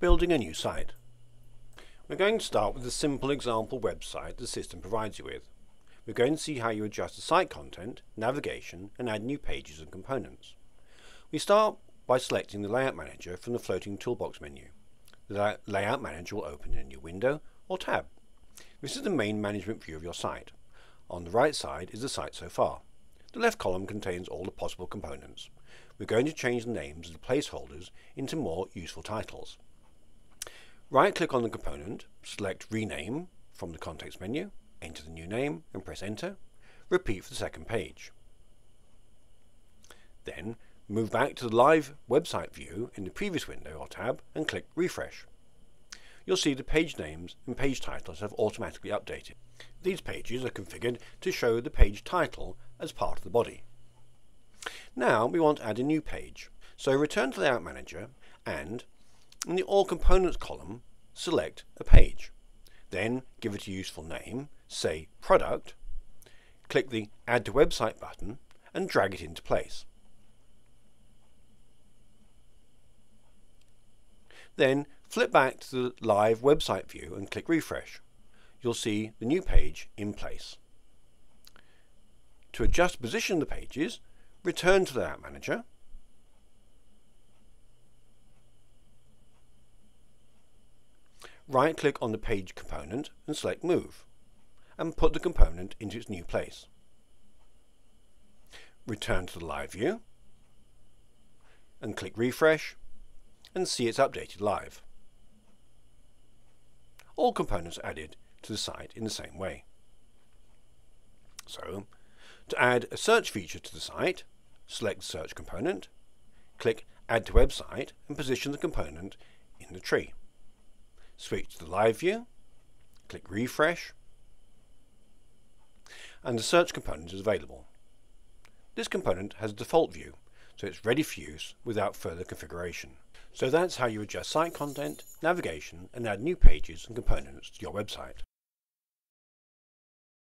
Building a new site. We're going to start with a simple example website the system provides you with. We're going to see how you adjust the site content, navigation and add new pages and components. We start by selecting the Layout Manager from the floating toolbox menu. The Layout Manager will open in a new window or tab. This is the main management view of your site. On the right side is the site so far. The left column contains all the possible components. We're going to change the names of the placeholders into more useful titles. Right-click on the component, select Rename from the context menu, enter the new name and press Enter. Repeat for the second page. Then move back to the live website view in the previous window or tab and click Refresh. You'll see the page names and page titles have automatically updated. These pages are configured to show the page title as part of the body. Now we want to add a new page, so return to the Layout Manager and in the All Components column, select a page. Then give it a useful name, say Product, click the Add to Website button and drag it into place. Then flip back to the live website view and click Refresh. You'll see the new page in place. To adjust position of the pages, return to the Layout Manager right-click on the page component and select Move, and put the component into its new place. Return to the live view, and click Refresh, and see it's updated live. All components added to the site in the same way. So, to add a search feature to the site, select Search component, click Add to Website, and position the component in the tree. Switch to the live view, click refresh, and the search component is available. This component has a default view, so it's ready for use without further configuration. So that's how you adjust site content, navigation, and add new pages and components to your website.